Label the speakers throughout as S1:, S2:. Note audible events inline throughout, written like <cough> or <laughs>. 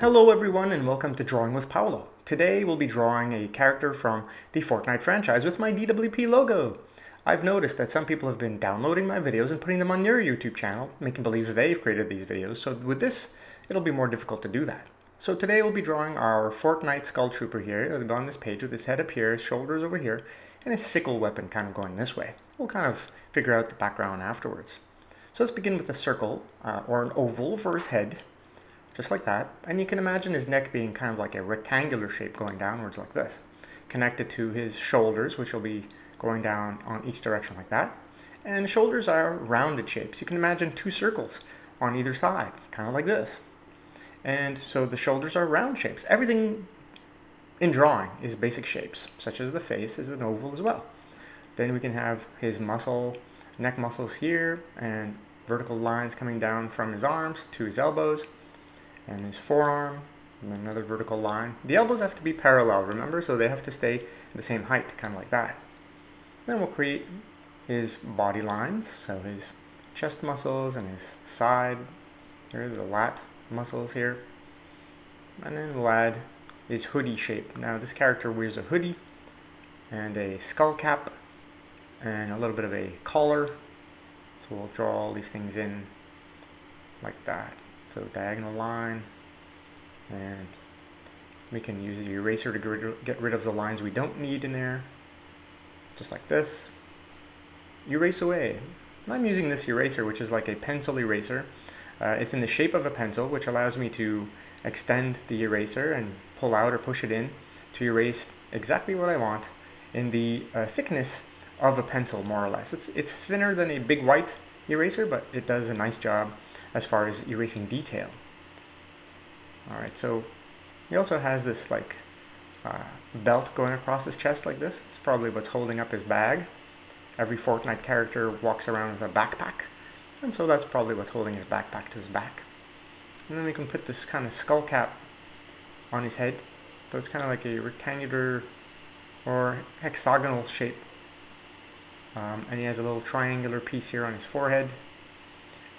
S1: Hello everyone and welcome to Drawing with Paolo. Today we'll be drawing a character from the Fortnite franchise with my DWP logo. I've noticed that some people have been downloading my videos and putting them on your YouTube channel, making believe they've created these videos, so with this it'll be more difficult to do that. So today we'll be drawing our Fortnite Skull Trooper here, it'll be on this page with his head up here, his shoulders over here, and his sickle weapon kind of going this way. We'll kind of figure out the background afterwards. So let's begin with a circle, uh, or an oval for his head, just like that. And you can imagine his neck being kind of like a rectangular shape going downwards like this, connected to his shoulders, which will be going down on each direction like that. And shoulders are rounded shapes. You can imagine two circles on either side, kind of like this. And so the shoulders are round shapes. Everything in drawing is basic shapes, such as the face is an oval as well. Then we can have his muscle, neck muscles here, and vertical lines coming down from his arms to his elbows and his forearm, and another vertical line. The elbows have to be parallel, remember? So they have to stay the same height, kind of like that. Then we'll create his body lines, so his chest muscles and his side, here the lat muscles here. And then we'll add his hoodie shape. Now this character wears a hoodie and a skull cap and a little bit of a collar. So we'll draw all these things in like that. So diagonal line, and we can use the eraser to get rid of the lines we don't need in there, just like this. Erase away. I'm using this eraser, which is like a pencil eraser. Uh, it's in the shape of a pencil, which allows me to extend the eraser and pull out or push it in to erase exactly what I want in the uh, thickness of a pencil, more or less. It's, it's thinner than a big white eraser, but it does a nice job as far as erasing detail. All right, so he also has this like uh, belt going across his chest like this. It's probably what's holding up his bag. Every Fortnite character walks around with a backpack, and so that's probably what's holding his backpack to his back. And then we can put this kind of skull cap on his head. So it's kind of like a rectangular or hexagonal shape. Um, and he has a little triangular piece here on his forehead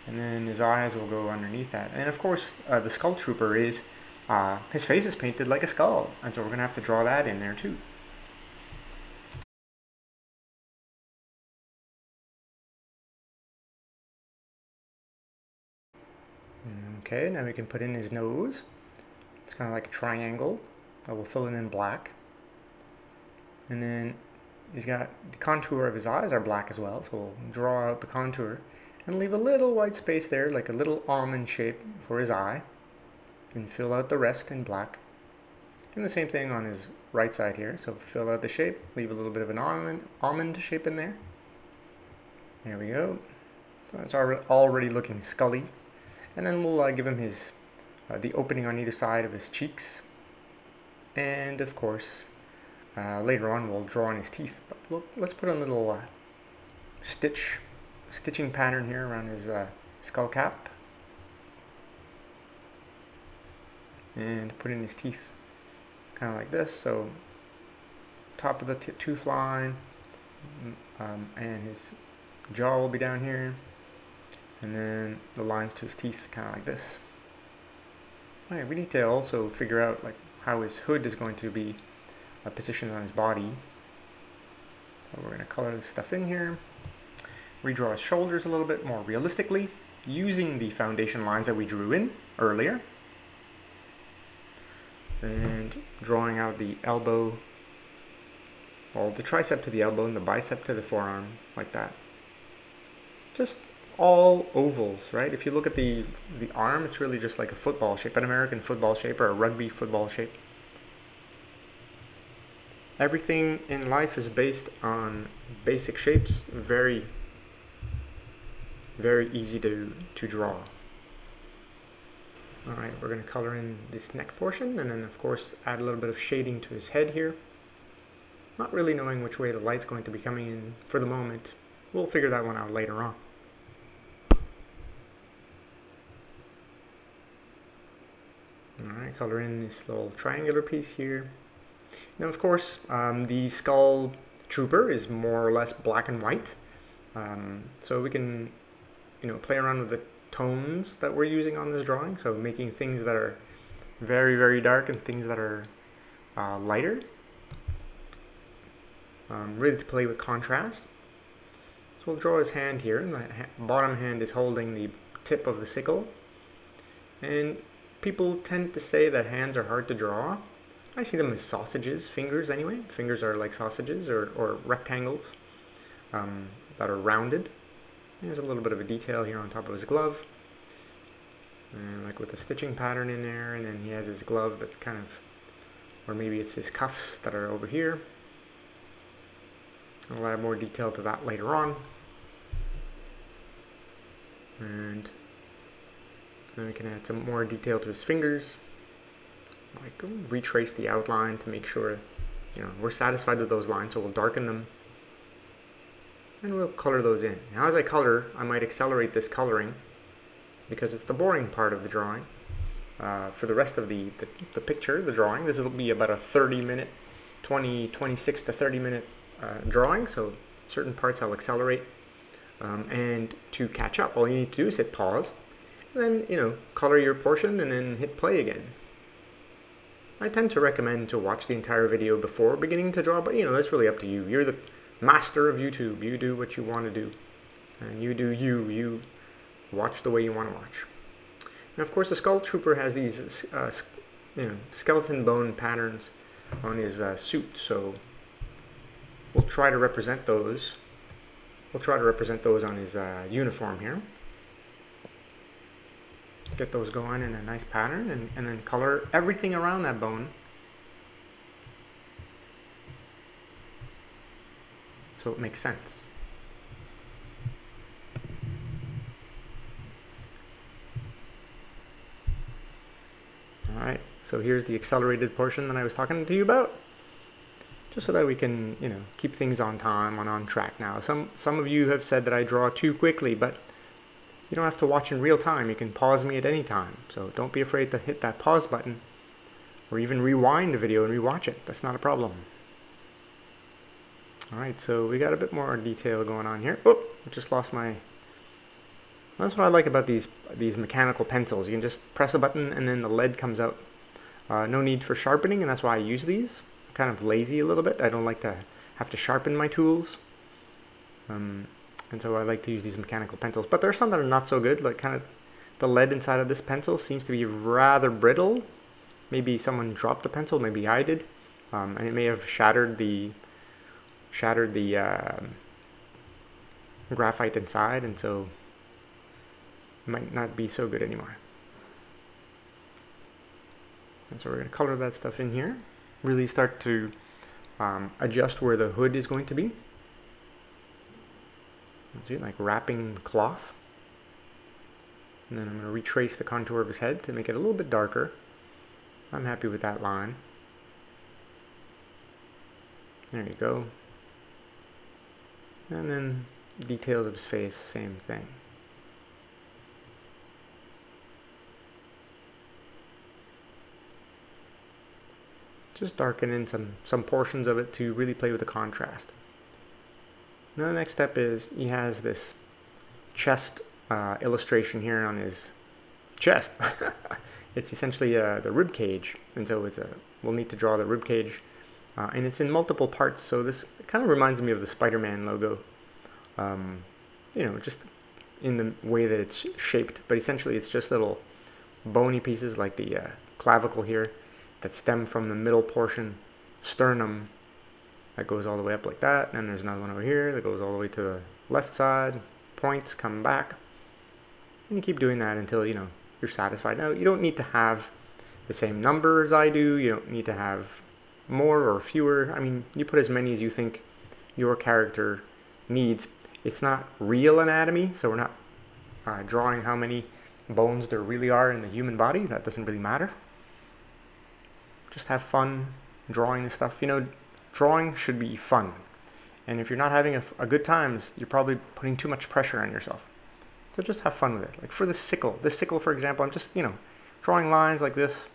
S1: and then his eyes will go underneath that. And of course, uh, the Skull Trooper is, uh, his face is painted like a skull, and so we're going to have to draw that in there too. Okay, now we can put in his nose. It's kind of like a triangle. I will fill it in black. And then he's got the contour of his eyes are black as well, so we'll draw out the contour and leave a little white space there like a little almond shape for his eye and fill out the rest in black. And the same thing on his right side here. So fill out the shape leave a little bit of an almond almond shape in there. There we go. So it's already looking scully. And then we'll uh, give him his uh, the opening on either side of his cheeks. And of course uh, later on we'll draw on his teeth. But we'll, let's put a little uh, stitch stitching pattern here around his uh, skull cap. And put in his teeth kind of like this. So top of the tooth line mm, um, and his jaw will be down here. And then the lines to his teeth kind of like this. Alright, we need to also figure out like how his hood is going to be uh, positioned on his body. So we're going to color this stuff in here redraw his shoulders a little bit more realistically using the foundation lines that we drew in earlier. And drawing out the elbow, well, the tricep to the elbow and the bicep to the forearm, like that. Just all ovals, right? If you look at the, the arm, it's really just like a football shape, an American football shape or a rugby football shape. Everything in life is based on basic shapes, very very easy to, to draw. All right, we're gonna color in this neck portion and then of course add a little bit of shading to his head here. Not really knowing which way the light's going to be coming in for the moment. We'll figure that one out later on. All right, color in this little triangular piece here. Now, of course, um, the skull trooper is more or less black and white. Um, so we can, you know, play around with the tones that we're using on this drawing. So making things that are very, very dark and things that are uh, lighter. Um, really to play with contrast. So we'll draw his hand here. And the ha bottom hand is holding the tip of the sickle. And people tend to say that hands are hard to draw. I see them as sausages, fingers anyway. Fingers are like sausages or, or rectangles um, that are rounded. There's a little bit of a detail here on top of his glove. And like with the stitching pattern in there, and then he has his glove that's kind of, or maybe it's his cuffs that are over here. I'll add more detail to that later on. And then we can add some more detail to his fingers. Like retrace the outline to make sure, you know, we're satisfied with those lines, so we'll darken them. And we'll color those in. Now as I color, I might accelerate this coloring because it's the boring part of the drawing. Uh, for the rest of the, the, the, picture, the drawing, this will be about a 30 minute, 20, 26 to 30 minute uh, drawing, so certain parts I'll accelerate. Um, and to catch up, all you need to do is hit pause, and then, you know, color your portion and then hit play again. I tend to recommend to watch the entire video before beginning to draw, but you know, that's really up to you. You're the master of YouTube. You do what you want to do. And you do you. You watch the way you want to watch. And of course, the Skull Trooper has these uh, you know, skeleton bone patterns on his uh, suit, so we'll try to represent those. We'll try to represent those on his uh, uniform here. Get those going in a nice pattern and, and then color everything around that bone. So it makes sense. Alright, so here's the accelerated portion that I was talking to you about. Just so that we can, you know, keep things on time and on track now. Some, some of you have said that I draw too quickly, but you don't have to watch in real time. You can pause me at any time. So don't be afraid to hit that pause button or even rewind the video and rewatch it. That's not a problem. All right, so we got a bit more detail going on here. Oh, I just lost my... That's what I like about these these mechanical pencils. You can just press a button and then the lead comes out. Uh, no need for sharpening, and that's why I use these. I'm kind of lazy a little bit. I don't like to have to sharpen my tools. Um, and so I like to use these mechanical pencils. But there are some that are not so good, like kind of the lead inside of this pencil seems to be rather brittle. Maybe someone dropped a pencil, maybe I did, um, and it may have shattered the shattered the uh, graphite inside, and so it might not be so good anymore. And so we're going to color that stuff in here. Really start to um, adjust where the hood is going to be. See, like wrapping cloth. And then I'm going to retrace the contour of his head to make it a little bit darker. I'm happy with that line. There you go. And then details of his face, same thing. Just darken in some, some portions of it to really play with the contrast. Now the next step is he has this chest uh, illustration here on his chest. <laughs> it's essentially uh, the rib cage, and so it's a, we'll need to draw the rib cage, uh, and it's in multiple parts. So this kind of reminds me of the Spider-Man logo, um, you know, just in the way that it's shaped. But essentially, it's just little bony pieces like the uh, clavicle here that stem from the middle portion, sternum, that goes all the way up like that. And there's another one over here that goes all the way to the left side, points, come back. And you keep doing that until, you know, you're satisfied. Now, you don't need to have the same number as I do. You don't need to have more or fewer. I mean, you put as many as you think your character needs. It's not real anatomy, so we're not uh, drawing how many bones there really are in the human body. That doesn't really matter. Just have fun drawing this stuff. You know, drawing should be fun. And if you're not having a, a, good time, you're probably putting too much pressure on yourself. So just have fun with it. Like for the sickle, this sickle, for example, I'm just, you know, drawing lines like this,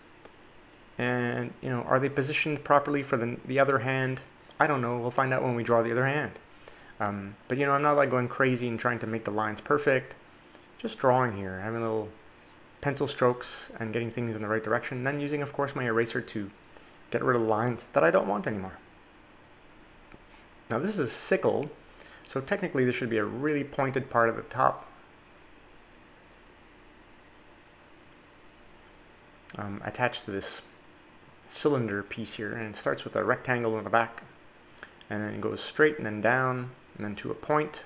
S1: And, you know, are they positioned properly for the, the other hand? I don't know. We'll find out when we draw the other hand. Um, but, you know, I'm not like going crazy and trying to make the lines perfect. Just drawing here, having little pencil strokes and getting things in the right direction. And then using, of course, my eraser to get rid of lines that I don't want anymore. Now this is a sickle, so technically this should be a really pointed part at the top. Um, attached to this cylinder piece here and it starts with a rectangle in the back and then it goes straight and then down and then to a point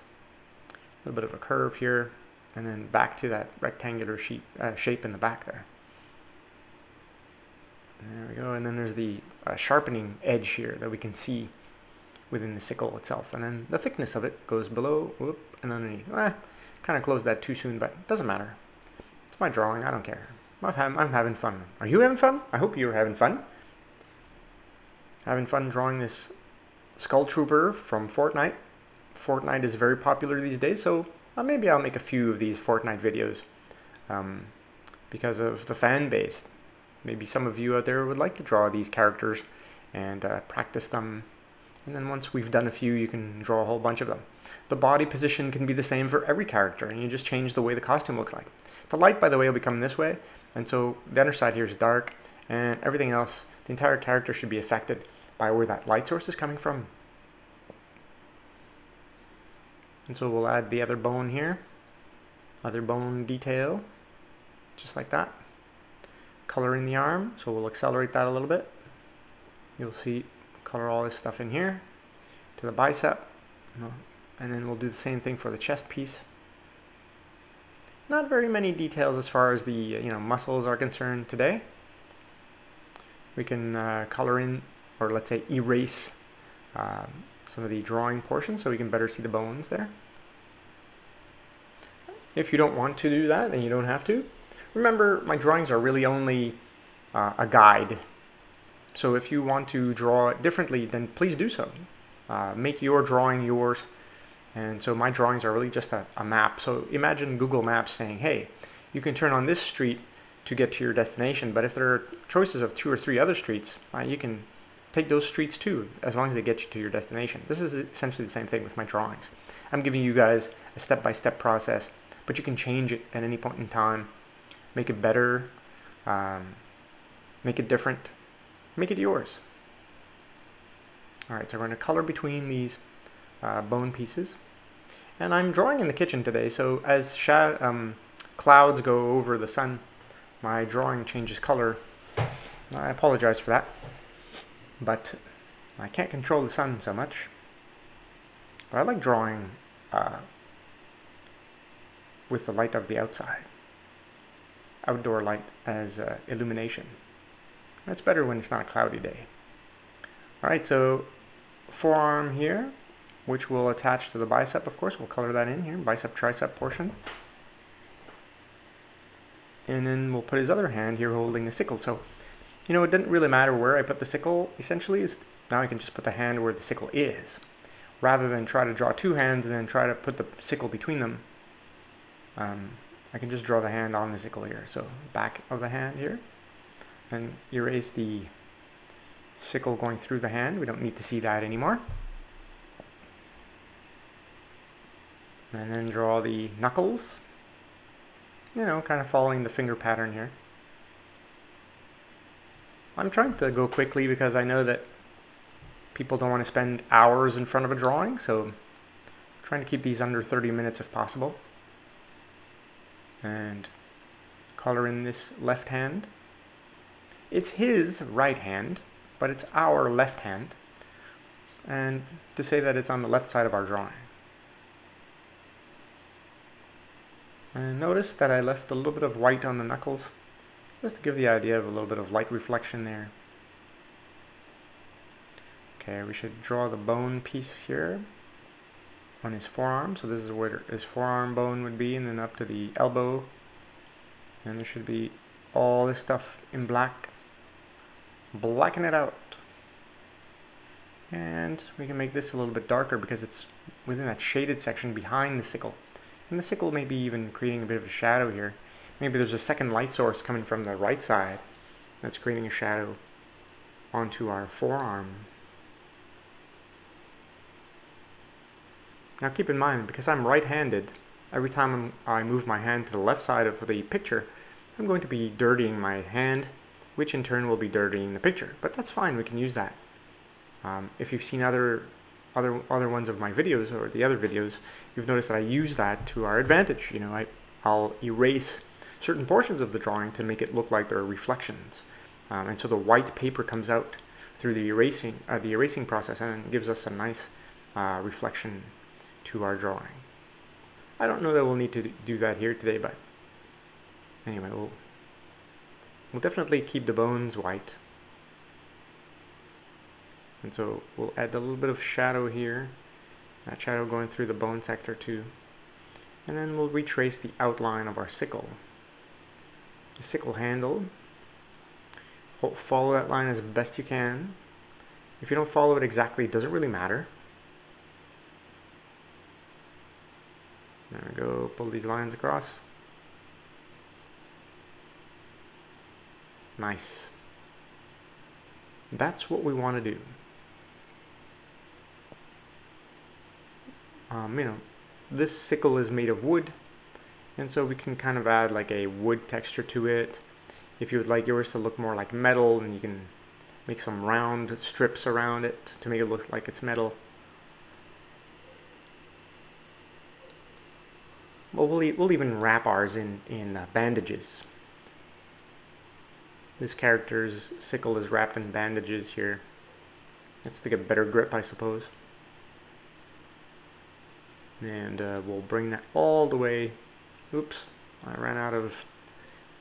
S1: a little bit of a curve here and then back to that rectangular sheet, uh, shape in the back there. There we go and then there's the uh, sharpening edge here that we can see within the sickle itself and then the thickness of it goes below whoop, and underneath. Eh, kind of closed that too soon but it doesn't matter. It's my drawing I don't care I'm, I'm having fun are you having fun I hope you're having fun having fun drawing this Skull Trooper from Fortnite. Fortnite is very popular these days, so uh, maybe I'll make a few of these Fortnite videos um, because of the fan base. Maybe some of you out there would like to draw these characters and uh, practice them. And then once we've done a few, you can draw a whole bunch of them. The body position can be the same for every character, and you just change the way the costume looks like. The light, by the way, will become this way, and so the underside here is dark, and everything else, the entire character should be affected by where that light source is coming from. And so we'll add the other bone here, other bone detail, just like that. Coloring the arm, so we'll accelerate that a little bit. You'll see, color all this stuff in here to the bicep, and then we'll do the same thing for the chest piece. Not very many details as far as the you know muscles are concerned today. We can uh, color in or let's say erase um, some of the drawing portions so we can better see the bones there. If you don't want to do that, then you don't have to. Remember, my drawings are really only uh, a guide. So if you want to draw it differently, then please do so. Uh, make your drawing yours. And so my drawings are really just a, a map. So imagine Google Maps saying, hey, you can turn on this street to get to your destination. But if there are choices of two or three other streets, uh, you can take those streets too, as long as they get you to your destination. This is essentially the same thing with my drawings. I'm giving you guys a step-by-step -step process, but you can change it at any point in time, make it better, um, make it different, make it yours. All right, so we're going to color between these uh, bone pieces. And I'm drawing in the kitchen today, so as um, clouds go over the sun, my drawing changes color. I apologize for that but I can't control the sun so much. But I like drawing uh, with the light of the outside. Outdoor light as uh, illumination. That's better when it's not a cloudy day. Alright, so forearm here, which will attach to the bicep, of course. We'll color that in here, bicep tricep portion. And then we'll put his other hand here holding the sickle. So you know, it didn't really matter where I put the sickle, essentially, is now I can just put the hand where the sickle is, rather than try to draw two hands and then try to put the sickle between them. Um, I can just draw the hand on the sickle here, so back of the hand here, and erase the sickle going through the hand. We don't need to see that anymore. And then draw the knuckles, you know, kind of following the finger pattern here. I'm trying to go quickly because I know that people don't want to spend hours in front of a drawing, so I'm trying to keep these under 30 minutes if possible. And color in this left hand. It's his right hand, but it's our left hand. And to say that it's on the left side of our drawing. And notice that I left a little bit of white on the knuckles just to give the idea of a little bit of light reflection there. Okay, we should draw the bone piece here on his forearm. So this is where his forearm bone would be, and then up to the elbow. And there should be all this stuff in black. Blacken it out. And we can make this a little bit darker because it's within that shaded section behind the sickle. And the sickle may be even creating a bit of a shadow here. Maybe there's a second light source coming from the right side That's creating a shadow onto our forearm. Now keep in mind, because I'm right-handed, every time I move my hand to the left side of the picture, I'm going to be dirtying my hand, which in turn will be dirtying the picture. But that's fine, we can use that. Um, if you've seen other other other ones of my videos or the other videos, you've noticed that I use that to our advantage. You know, I I'll erase certain portions of the drawing to make it look like there are reflections, um, and so the white paper comes out through the erasing uh, the erasing process and gives us a nice uh, reflection to our drawing. I don't know that we'll need to do that here today, but anyway, we'll we'll definitely keep the bones white. And so we'll add a little bit of shadow here, that shadow going through the bone sector too. And then we'll retrace the outline of our sickle. The sickle handle, follow that line as best you can. If you don't follow it exactly, it doesn't really matter. There we go, pull these lines across. Nice. That's what we want to do. Um, you know, this sickle is made of wood, and so we can kind of add like a wood texture to it. If you would like yours to look more like metal, and you can make some round strips around it to make it look like it's metal. Well, we'll, we'll even wrap ours in, in uh, bandages. This character's sickle is wrapped in bandages here. It's to get better grip, I suppose and uh, we'll bring that all the way oops I ran out of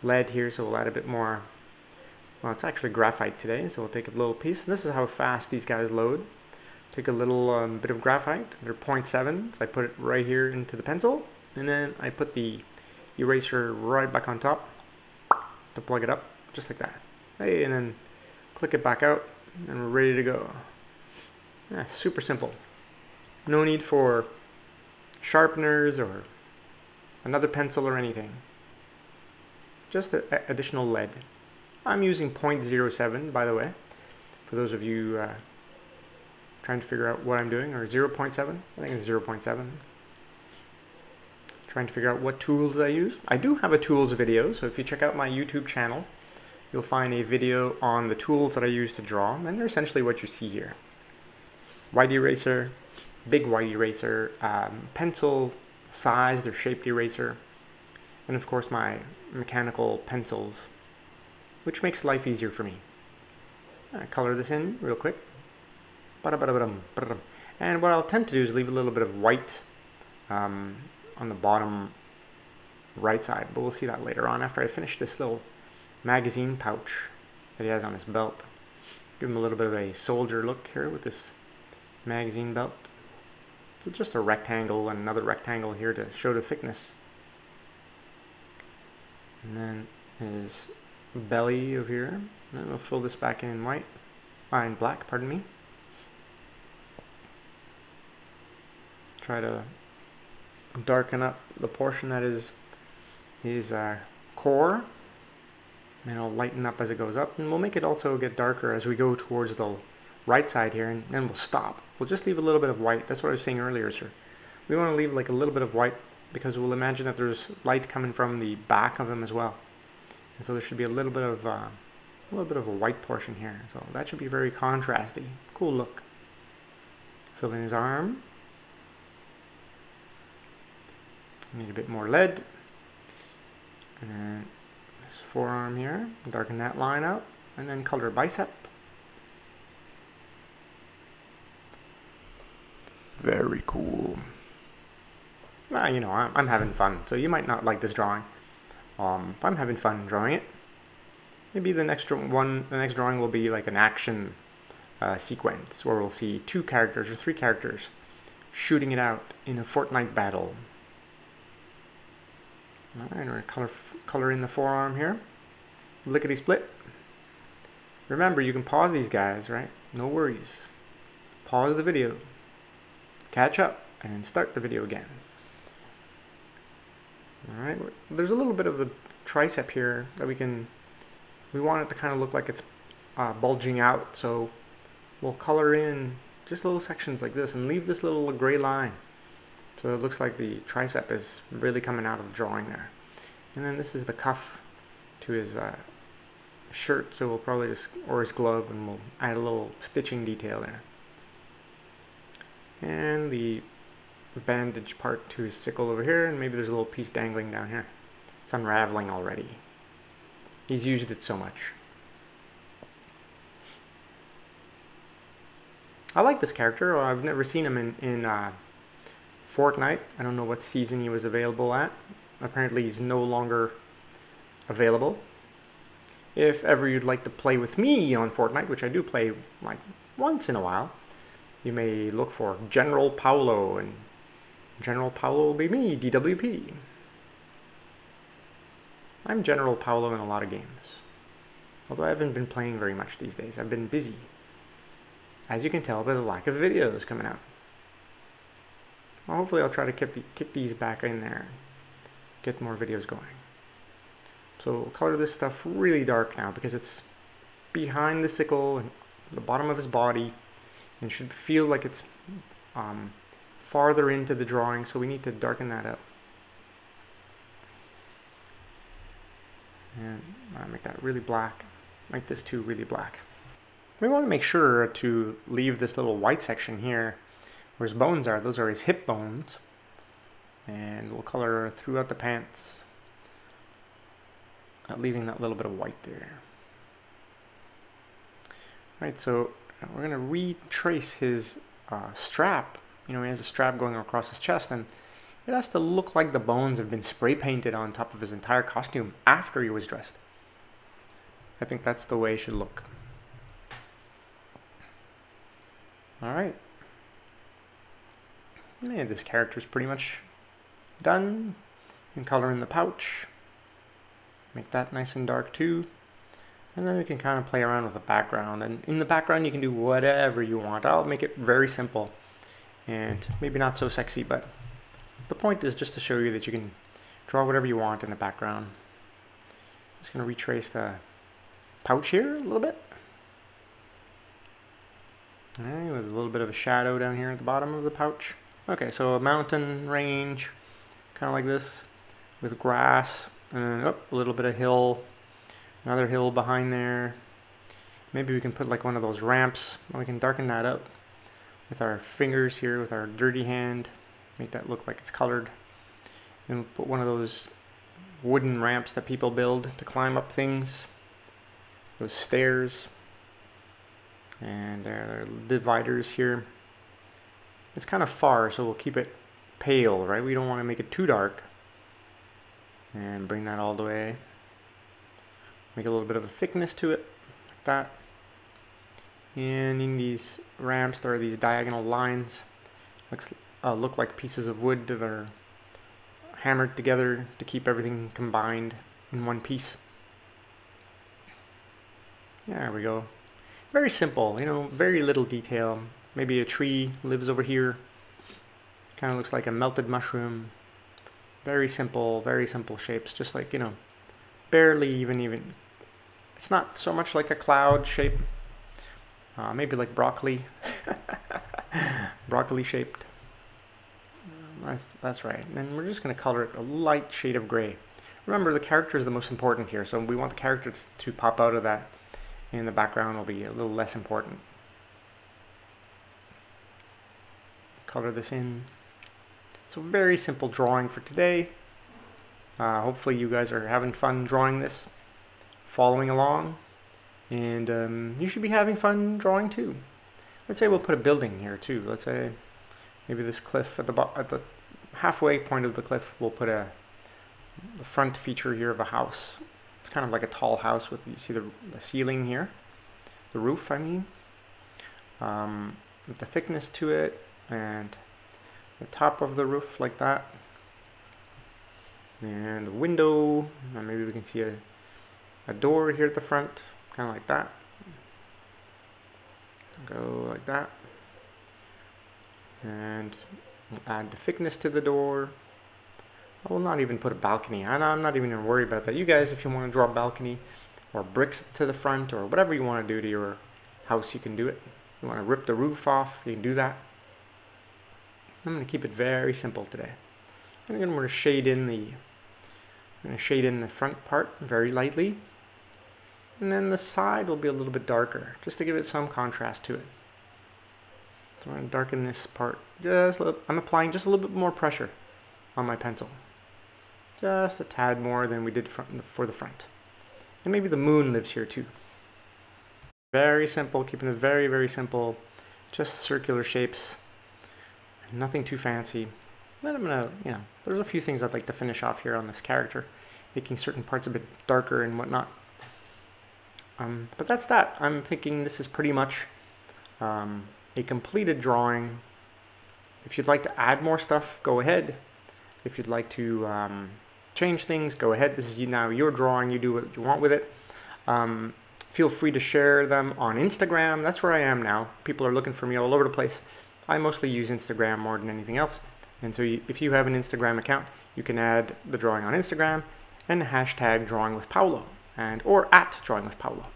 S1: lead here so we'll add a bit more well it's actually graphite today so we'll take a little piece. And this is how fast these guys load. Take a little um, bit of graphite they're 0.7 so I put it right here into the pencil and then I put the eraser right back on top to plug it up just like that. Hey and then click it back out and we're ready to go. Yeah, super simple. No need for sharpeners or another pencil or anything. Just additional lead. I'm using 0.07 by the way, for those of you uh, trying to figure out what I'm doing, or 0.7, I think it's 0.7. Trying to figure out what tools I use. I do have a tools video, so if you check out my YouTube channel, you'll find a video on the tools that I use to draw, and they're essentially what you see here. White eraser, big white eraser, um, pencil sized or shaped eraser, and of course my mechanical pencils, which makes life easier for me. I color this in real quick. And what I'll tend to do is leave a little bit of white um, on the bottom right side, but we'll see that later on after I finish this little magazine pouch that he has on his belt. Give him a little bit of a soldier look here with this magazine belt. So just a rectangle and another rectangle here to show the thickness. And then his belly over here. And we'll fill this back in white, uh, black, pardon me. Try to darken up the portion that is his uh, core. And it'll lighten up as it goes up. And we'll make it also get darker as we go towards the right side here and then we'll stop. We'll just leave a little bit of white. That's what I was saying earlier, sir. We want to leave like a little bit of white because we'll imagine that there's light coming from the back of him as well. And so there should be a little bit of uh, a little bit of a white portion here. So that should be very contrasty. Cool look. Fill in his arm. Need a bit more lead. And then his forearm here. Darken that line up. And then color bicep. Very cool. Well, you know, I'm, I'm having fun, so you might not like this drawing. Um, but I'm having fun drawing it. Maybe the next one, the next drawing will be like an action uh, sequence where we'll see two characters or three characters shooting it out in a Fortnite battle. Alright, we're going to color, color in the forearm here. Lickety split. Remember, you can pause these guys, right? No worries. Pause the video catch up and start the video again. Alright, there's a little bit of the tricep here that we can we want it to kind of look like it's uh, bulging out. So we'll color in just little sections like this and leave this little gray line. So it looks like the tricep is really coming out of the drawing there. And then this is the cuff to his uh, shirt, so we'll probably just, or his glove, and we'll add a little stitching detail there. And the bandage part to his sickle over here, and maybe there's a little piece dangling down here. It's unraveling already. He's used it so much. I like this character. I've never seen him in, in uh, Fortnite. I don't know what season he was available at. Apparently he's no longer available. If ever you'd like to play with me on Fortnite, which I do play like once in a while, you may look for General Paolo, and General Paolo will be me, DWP. I'm General Paolo in a lot of games. Although I haven't been playing very much these days. I've been busy. As you can tell by the lack of videos coming out. Well, hopefully I'll try to keep, the, keep these back in there. Get more videos going. So we'll color this stuff really dark now because it's behind the sickle and the bottom of his body and should feel like it's um, farther into the drawing so we need to darken that up. And make that really black. Make this too really black. We want to make sure to leave this little white section here where his bones are. Those are his hip bones. And we'll color throughout the pants, uh, leaving that little bit of white there. All right, so we're going to retrace his uh, strap. You know, he has a strap going across his chest, and it has to look like the bones have been spray painted on top of his entire costume after he was dressed. I think that's the way it should look. Alright. Yeah, this character's pretty much done. And color in the pouch. Make that nice and dark too. And then we can kind of play around with the background. And in the background you can do whatever you want. I'll make it very simple. And maybe not so sexy, but the point is just to show you that you can draw whatever you want in the background. I'm just going to retrace the pouch here a little bit. With a little bit of a shadow down here at the bottom of the pouch. Okay, so a mountain range, kind of like this, with grass, and oh, a little bit of hill, another hill behind there. Maybe we can put like one of those ramps, we can darken that up with our fingers here, with our dirty hand, make that look like it's colored. Then put one of those wooden ramps that people build to climb up things, those stairs and there are dividers here. It's kind of far, so we'll keep it pale, right? We don't want to make it too dark. And bring that all the way. Make a little bit of a thickness to it, like that. And in these ramps, there are these diagonal lines. Looks uh, look like pieces of wood that are hammered together to keep everything combined in one piece. There we go. Very simple, you know, very little detail. Maybe a tree lives over here. Kind of looks like a melted mushroom. Very simple, very simple shapes, just like, you know, barely even even. It's not so much like a cloud shape. Uh, maybe like broccoli. <laughs> broccoli shaped. That's, that's right. And we're just going to color it a light shade of gray. Remember, the character is the most important here, so we want the characters to pop out of that and the background will be a little less important. Color this in. So very simple drawing for today. Uh, hopefully you guys are having fun drawing this, following along, and um, you should be having fun drawing too. Let's say we'll put a building here too. Let's say maybe this cliff at the at the halfway point of the cliff, we'll put a front feature here of a house it's kind of like a tall house with, you see the, the ceiling here, the roof, I mean, um, with the thickness to it, and the top of the roof like that, and a window, and maybe we can see a, a door here at the front, kind of like that. Go like that. And add the thickness to the door. I will not even put a balcony. I'm not even going to worry about that. You guys, if you want to draw a balcony, or bricks to the front or whatever you want to do to your house, you can do it. You want to rip the roof off, you can do that. I'm going to keep it very simple today. And again, we're going to shade in the I'm going to shade in the front part very lightly. And then the side will be a little bit darker, just to give it some contrast to it. So I'm going to darken this part just a little, I'm applying just a little bit more pressure on my pencil. Just a tad more than we did for the front. And maybe the moon lives here too. Very simple, keeping it very, very simple. Just circular shapes. Nothing too fancy. Then I'm gonna, you know, there's a few things I'd like to finish off here on this character. Making certain parts a bit darker and whatnot. Um, but that's that. I'm thinking this is pretty much um, a completed drawing. If you'd like to add more stuff, go ahead. If you'd like to um, change things, go ahead. This is you now your drawing. You do what you want with it. Um, feel free to share them on Instagram. That's where I am now. People are looking for me all over the place. I mostly use Instagram more than anything else. And so you, if you have an Instagram account, you can add the drawing on Instagram and the hashtag drawing with Paolo and or at drawing with Paolo.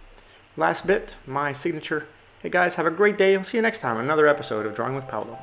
S1: Last bit, my signature. Hey guys, have a great day. I'll see you next time. Another episode of Drawing with Paolo.